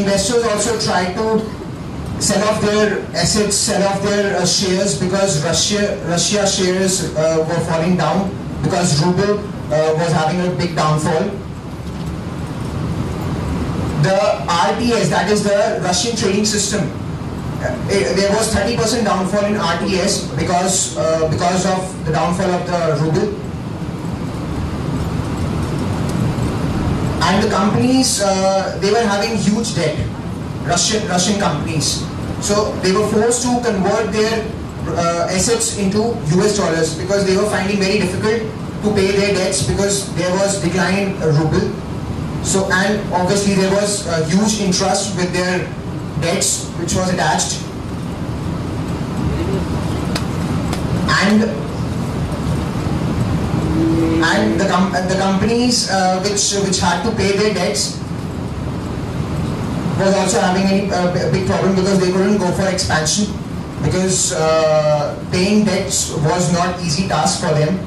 Investors also tried to sell off their assets, sell off their uh, shares because Russia Russia shares uh, were falling down because ruble uh, was having a big downfall. The RTS, that is the Russian trading system, uh, eh, there was 30% downfall in RTS because uh, because of the downfall of the ruble. And the companies, uh, they were having huge debt, Russian Russian companies. So they were forced to convert their uh, assets into US dollars because they were finding very difficult to pay their debts because there was decline in uh, ruble. So and obviously there was a huge interest with their debts which was attached. And and the, com- the companies uh, which which had to pay their debts was also having a uh, big problem because they couldn't go for expansion because uh, paying debts was not easy task for them.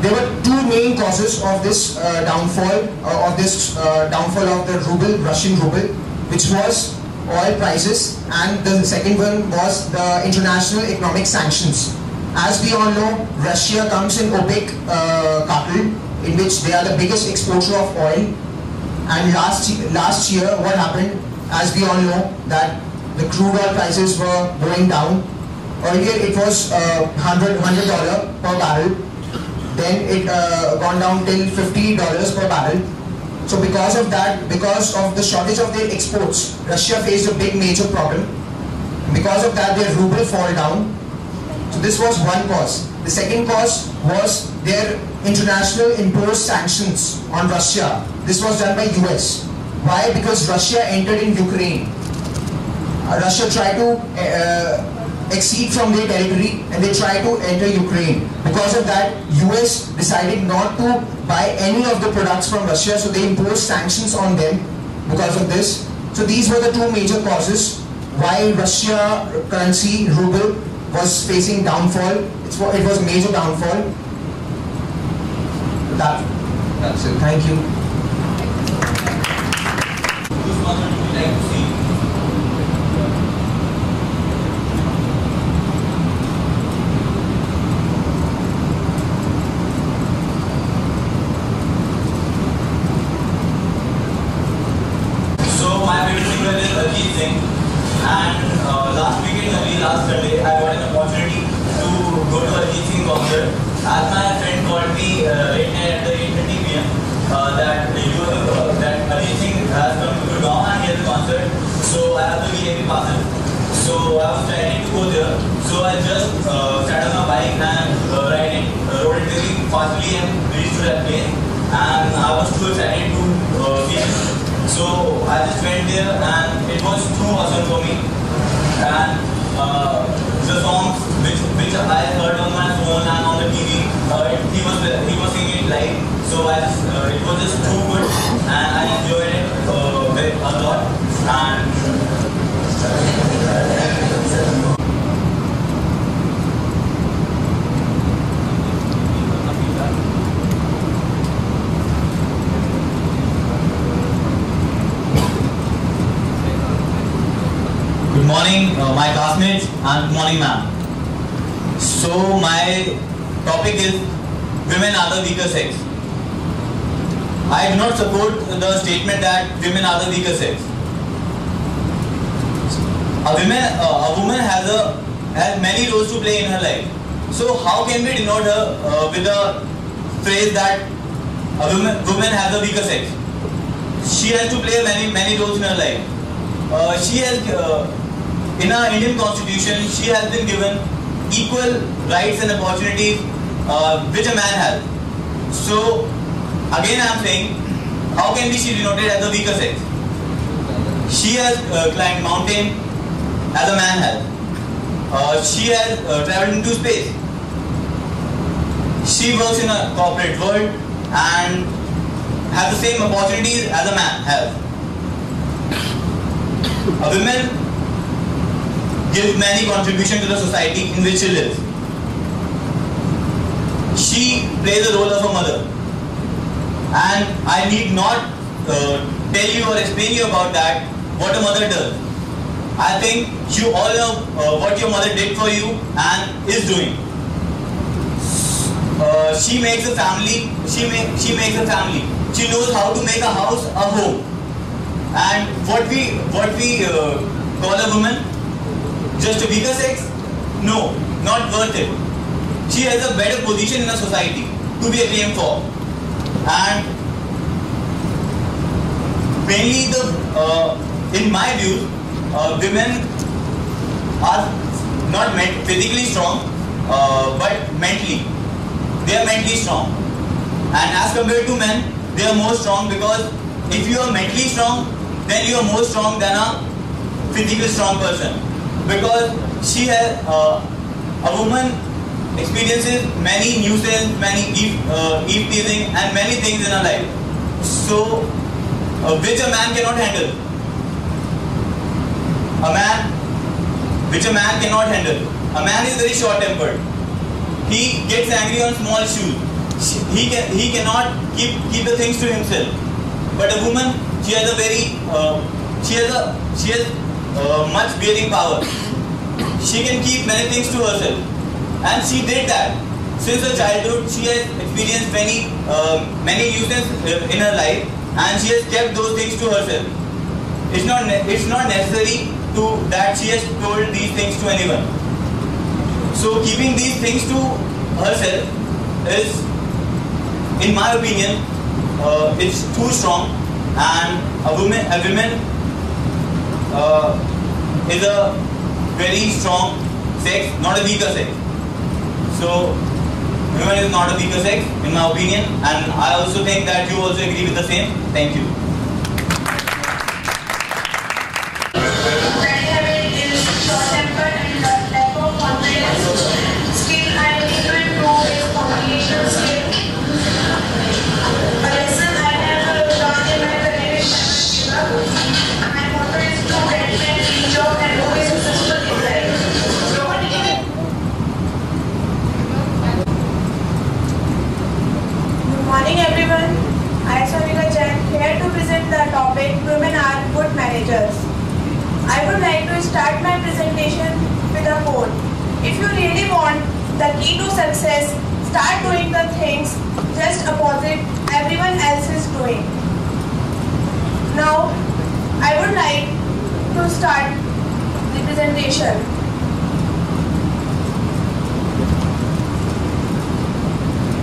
There were two main causes of this uh, downfall uh, of this uh, downfall of the ruble, Russian ruble, which was oil prices, and the second one was the international economic sanctions. As we all know, Russia comes in OPEC uh, cartel, in which they are the biggest exporter of oil. And last last year, what happened? As we all know, that the crude oil prices were going down. Earlier, it was uh, 100 dollar per barrel. Then it uh, gone down till 50 dollars per barrel. So because of that, because of the shortage of their exports, Russia faced a big major problem. Because of that, their ruble fall down. So this was one cause. The second cause was their international imposed sanctions on Russia. This was done by US. Why? Because Russia entered in Ukraine. Uh, Russia tried to uh, exceed from their territory and they tried to enter Ukraine. Because of that, US decided not to buy any of the products from Russia, so they imposed sanctions on them because of this. So these were the two major causes why Russia currency ruble was facing downfall. It's, it was major downfall. That, that's it. Thank you. Whose content would you like to see? So my favorite singer is Arijit Singh, and uh, last weekend, only last Sunday, I got an opportunity to go to Arijit Singh concert. As my friend called me uh, night at the 8:30 p.m. Uh, that you uh, that Arijit Singh has come to Gurgaon and he has a concert, so I have the VIP passes. So I was planning to go there. So I just uh, sat on my bike and uh, ride it, uh, rode it very fastly and reached to that place. And I was too excited to uh, see him. So I just went there and it was too awesome for me. And uh, the songs which which I heard on my So I uh, it was just too good and I enjoyed it uh, a lot. And Good morning, uh, my classmates, and good morning, ma'am. So my topic is women are the weaker sex. I do not support the statement that women are the weaker sex. A woman, uh, a woman has a has many roles to play in her life. So how can we denote her uh, with the phrase that a woman, woman has a weaker sex? She has to play many many roles in her life. Uh, she has uh, in our Indian constitution she has been given equal rights and opportunities uh, which a man has. So again I am saying how can be she denoted as a weaker sex? She has uh, climbed mountain as a man has. Uh, she has uh, traveled into space. She works in a corporate world and has the same opportunities as a man has. A woman gives many contributions to the society in which she lives. She plays the role of a mother. And I need not uh, tell you or explain you about that, what a mother does. I think you all know uh, what your mother did for you and is doing. Uh, she makes a family. She make she makes a family. She knows how to make a house a home. And what we what we uh, call a woman, just a weaker sex? No, not worth it. She has a better position in a society to be acclaimed for. And mainly the uh, in my view, uh, women are not physically strong, uh, but mentally. They are mentally strong. And as compared to men, they are more strong because if you are mentally strong, then you are more strong than a physically strong person. Because she has, uh, a woman experiences many nuisance, many eve, uh, teasing and many things in our life. So, uh, which a man cannot handle. A man, which a man cannot handle. A man is very short-tempered. He gets angry on small issues. He can, he cannot keep keep the things to himself. But a woman, she has a very, uh, she has a, she has uh, much bearing power. She can keep many things to herself, and she did that. Since her childhood, she has experienced many, uh, many nuisance uh, in her life, and she has kept those things to herself. It's not, it's not necessary to that she has told these things to anyone. So keeping these things to herself is, in my opinion, uh, it's too strong, and a woman, a woman uh, is a very strong sex, not a weaker sex. So women is not a weaker sex, in my opinion, and I also think that you also agree with the same. Thank you. The presentation.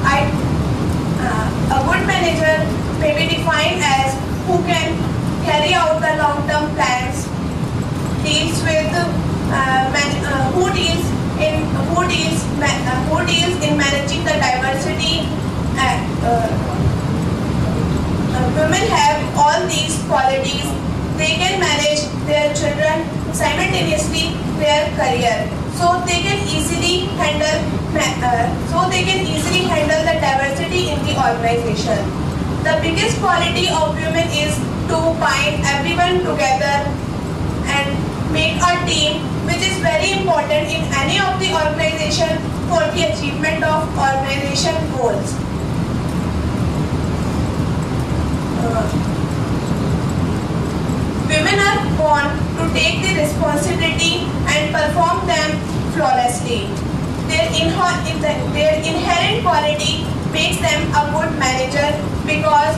I, uh, a good manager may be defined as who can carry out the long-term plans deals with uh, man, uh, who deals in who deals ma- uh, who deals in managing the diversity and uh, uh, women have all these qualities they can manage their children simultaneously their career so they can easily handle uh, so they can easily handle the diversity in the organization the biggest quality of women is to bind everyone together and make a team which is very important in any of the organization for the achievement of organization goals. Uh, women are born to take the responsibility and perform them flawlessly. Their, inho- their inherent quality makes them a good manager because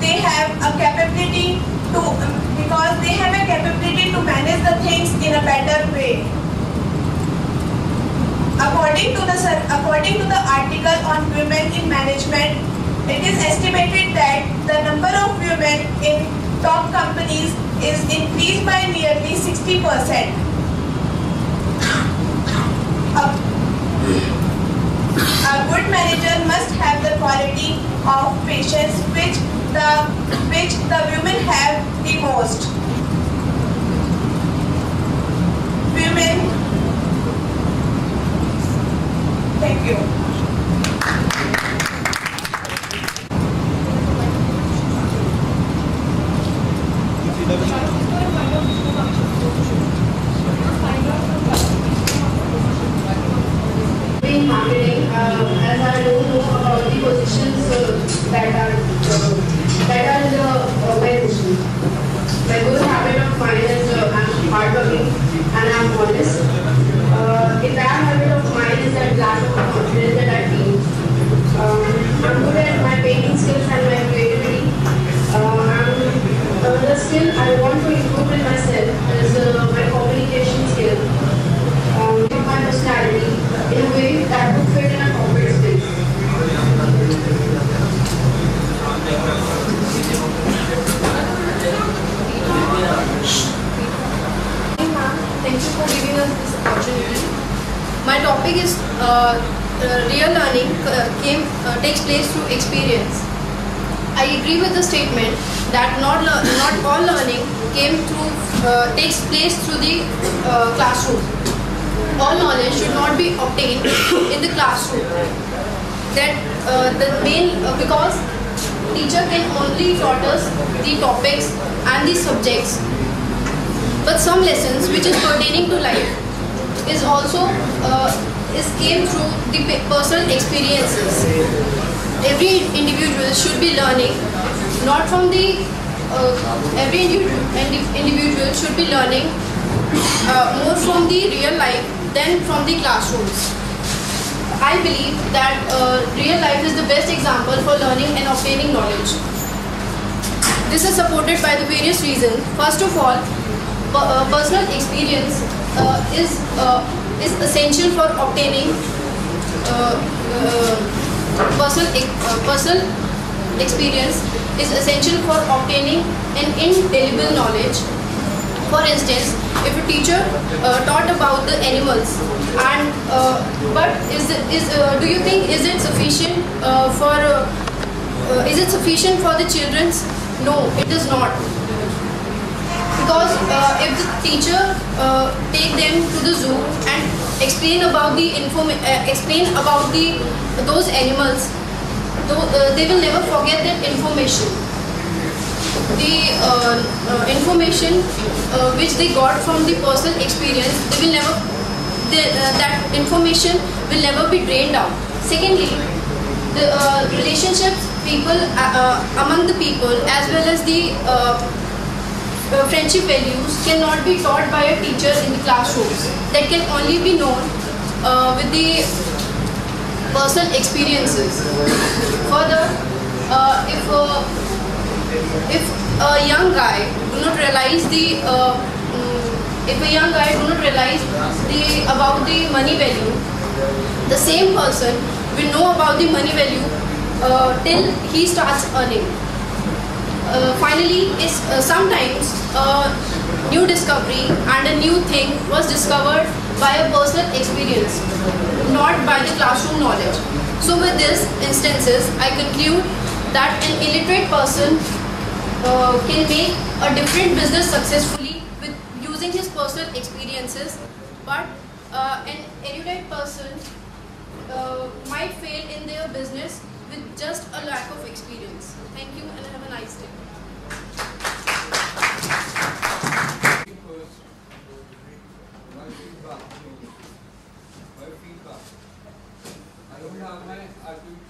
they have a capability to because they have a capability to manage the things in a better way. According to the according to the article on women in management, it is estimated that the number of women in top companies is increased by nearly 60 percent. A, a good manager must have the quality of patience which the which the women have the most. Women. Thank you. Marketing, uh, as I don't know about the positions uh, that are uh, that are in the uh, web positions. my good habit of mine is uh, I'm hardworking and I'm honest. Uh, a bad habit of mine is that lack of confidence that I feel. Um, I'm good at my painting skills and my creativity. Uh, I'm, uh, the skill I want to improve in myself is uh, my communication skill. Um, my personality in a way that would fit in a corporate space. Hi, ma'am. Thank you for giving us this opportunity. My topic is uh, real learning uh, came uh, takes place through experience. I agree with the statement that not not all learning came through uh, takes place through the classroom. All knowledge should not be obtained in the classroom. That the main because teacher can only taught us the topics and the subjects but some lessons which is pertaining to life is also uh, is came through the personal experiences. Every individual should be learning. Not from the uh, every individual, should be learning uh, more from the real life than from the classrooms. I believe that uh, real life is the best example for learning and obtaining knowledge. This is supported by the various reasons. First of all, uh, personal experience uh, is uh, is essential for obtaining uh, uh, personal uh, personal experience is essential for obtaining an indelible knowledge. For instance, if a teacher uh, taught about the animals, and uh, but is is uh, do you think is it sufficient for is it sufficient for the children's? No, it is not. Because uh, if the teacher uh, take them to the zoo and explain about the inform uh, explain about the those animals, uh, they will never forget that information. The uh, uh, information which they got from the personal experience, they will never they, that information will never be drained out. Secondly, the relationships people among the people as well as the uh, friendship values cannot be taught by a teacher in the classrooms. That can only be known uh, with the personal experiences. Further, uh, if uh, if a young guy do not realize the uh, mm, if a young guy do not realize the about the money value, the same person will know about the money value uh, till he starts earning. Uh, finally, is uh, sometimes a new discovery and a new thing was discovered by a personal experience, not by the classroom knowledge. So, with these instances, I conclude that an illiterate person uh, can make a different business successfully with using his personal experiences, but uh, an erudite person uh, might fail in their business with just a lack of experience. Thank you and have a nice day. First, my feedback. My feedback. I don't have my activity.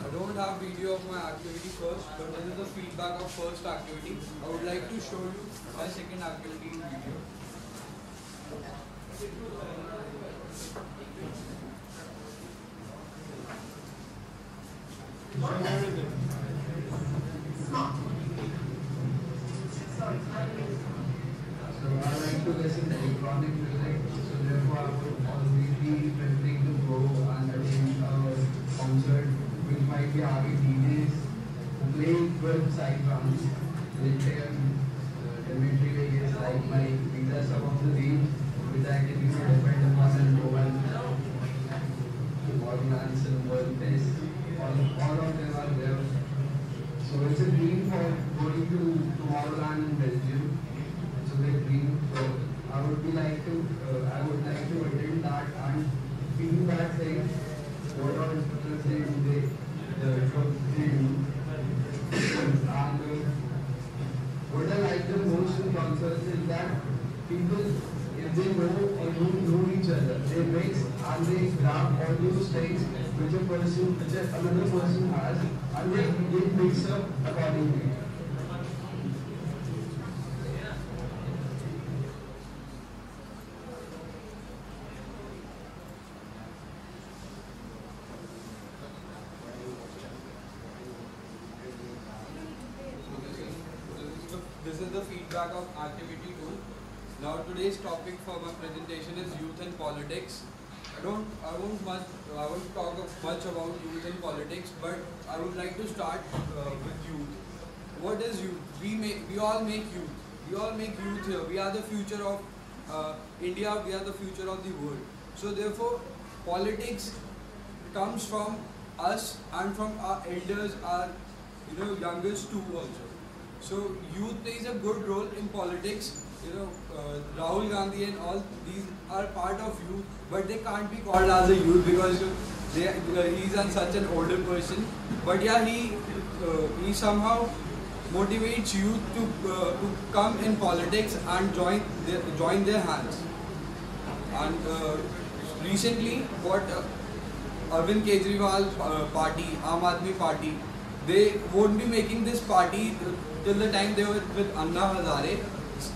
I don't have video of my activity first, but this is the feedback of first activity. I would like to show you my second activity video. So I like to listen to electronic music, so therefore I would always be preferring to go and attend a concert which might be having DJs who play good side drums, which can uh, Dimitri Vegas Like Mike these are some of the names which I can use to depend upon and go and World Manson, World Fest, all, all of them are there. So it's a dream for going to Tomorrowland in Belgium. It's a big dream. So I would be like to, uh, I would like to attend that and that thing. What all say do they, the they. And uh, what I like the most in concerts is that people, if they know or don't know each other, they mix and they grab all those things which a person, which another person has, and they, they mix up accordingly. This is the feedback of activity 2. Now today's topic for my presentation is youth and politics. I don't, I won't much, I won't talk much about youth and politics, but I would like to start uh, with youth. What is youth? We make, we all make youth. We all make youth here. We are the future of uh, India. We are the future of the world. So therefore, politics comes from us and from our elders, our you know youngest too also. So youth plays a good role in politics. You know, uh, Rahul Gandhi and all these are part of youth, but they can't be called as a youth because they, uh, he's such an older person. But yeah, he uh, he somehow motivates youth to uh, to come in politics and join their, join their hands. And uh, recently, what uh, Arvind Kejriwal uh, party, Aam Aadmi party, they won't be making this party till the time they were with Anna Hazare.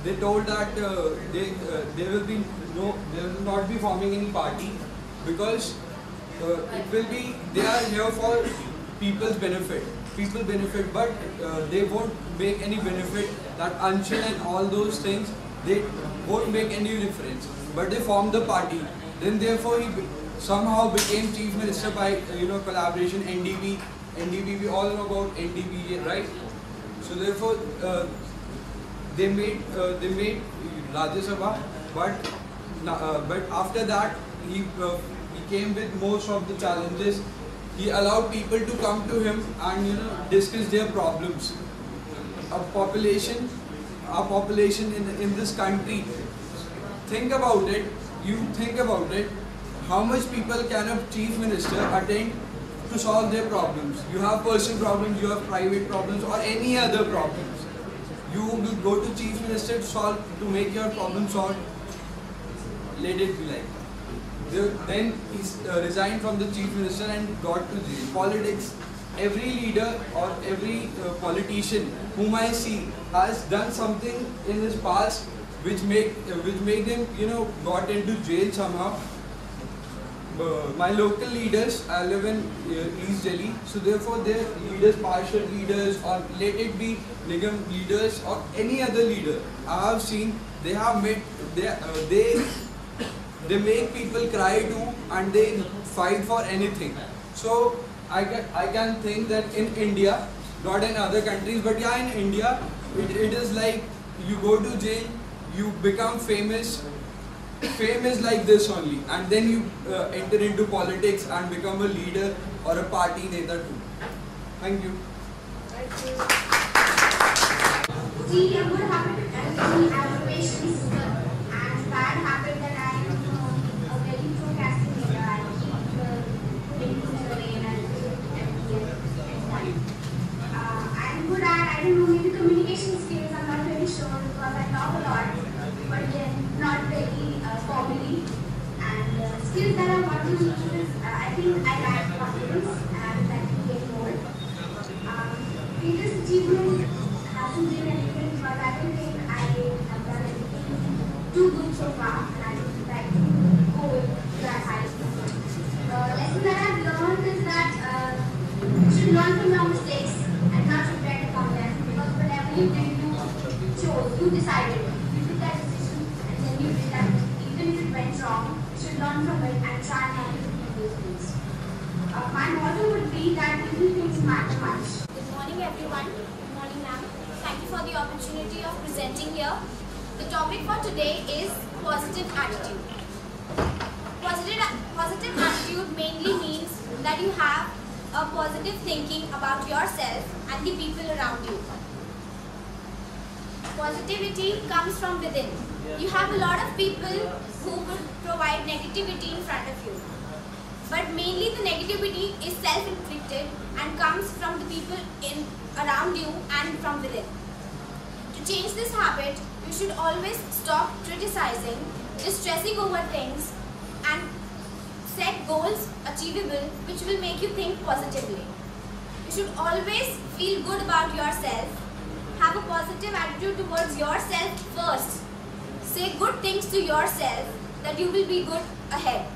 They told that uh, they uh, they will be no they will not be forming any party because uh, it will be they are here for people's benefit, people benefit, but uh, they won't make any benefit. That Anshul and all those things they won't make any difference. But they formed the party. Then therefore he somehow became chief minister by you know collaboration NDP. NDP we all know about NDP right? So therefore uh, they made uh, they made Rajya Sabha, but uh, but after that he uh, he came with most of the challenges. He allowed people to come to him and you know discuss their problems. A population, our population in in this country. Think about it. You think about it. How much people can a chief minister attend to solve their problems? You have personal problems, you have private problems, or any other problems. You go to chief minister to solve to make your problem solved. Let it be like. that. Then he uh, resigned from the chief minister and got to jail. Politics. Every leader or every uh, politician whom I see has done something in his past which make uh, which made him you know got into jail somehow. Uh, my local leaders, I live in uh, East Delhi, so therefore their leaders, partial leaders, or let it be Nigam leaders or any other leader, I have seen they have made they uh, they they make people cry too, and they fight for anything. So I can I can think that in India, not in other countries, but yeah, in India, it, it is like you go to jail, you become famous, fame is like this only. And then you uh, enter into politics and become a leader or a party neta too thank you. See, a good habit and I have patience, and bad habit that I am uh, a very procrastinator. I keep uh, putting things away and I do it every time. Uh, I'm good at, I don't know, maybe communication skills, I'm not very sure because I talk a lot, but then not very uh, formally. And uh, skills that I'm working on is, uh, I think I lack confidence and that can get more. Um, biggest achievement hasn't been anything, but I don't think I have done anything too good so far, and I would like to go with that high. The lesson that I've learned is that uh, you should learn from your mistakes and not regret upon them, because whatever you did, you chose, you decided, you took that decision, and then you did that. Even if it went wrong, you should learn from it and try not to repeat those things. Uh, my motto would be that little things matter much. Good morning, everyone. Good morning, ma'am. Thank you for the opportunity of presenting here. The topic for today is positive attitude. Positive, positive attitude mainly means that you have a positive thinking about yourself and the people around you. Positivity comes from within. You have a lot of people who would provide negativity in front of you. But mainly the negativity is self-inflicted and comes from the people in around you and from within. To change this habit, you should always stop criticizing, just stressing over things and set goals achievable which will make you think positively. You should always feel good about yourself. Have a positive attitude towards yourself first. Say good things to yourself that you will be good ahead.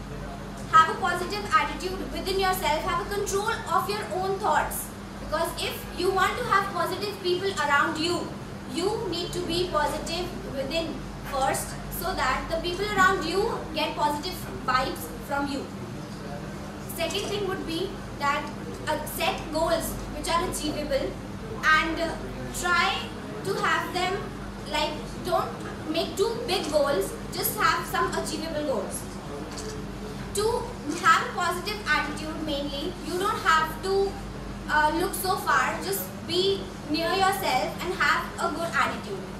Have a positive attitude within yourself. Have a control of your own thoughts. Because if you want to have positive people around you, you need to be positive within first so that the people around you get positive vibes from you. Second thing would be that uh, set goals which are achievable and uh, try to have them like don't make too big goals just have some achievable goals to have a positive attitude mainly you don't have to uh, look so far just be near yourself and have a good attitude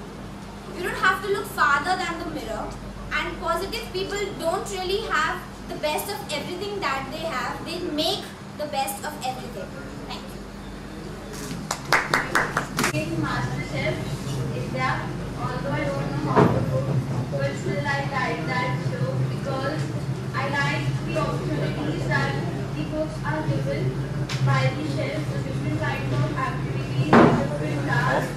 you don't have to look farther than the mirror. And positive people don't really have the best of everything that they have. They make the best of everything. Thank you. Although I don't know but still I like that show because I like the opportunities that the cooks are given by the chefs, different kinds of activities, different tasks,